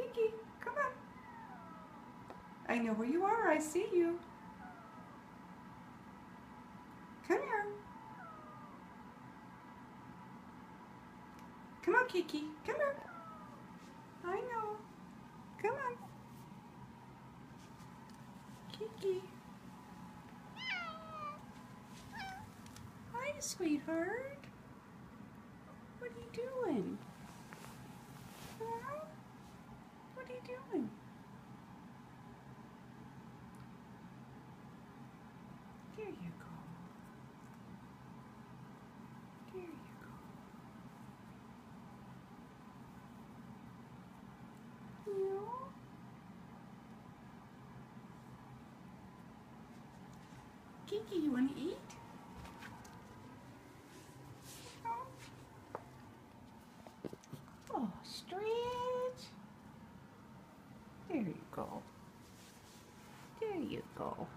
Kiki, come on. I know where you are. I see you. Come here. Come on, Kiki. Come here. I know. Come on. Kiki. Hi, sweetheart. What are you doing? Huh? You doing? There you go. There you go. No. Kiki, you want to eat? Oh, stretch. There you go. There you go.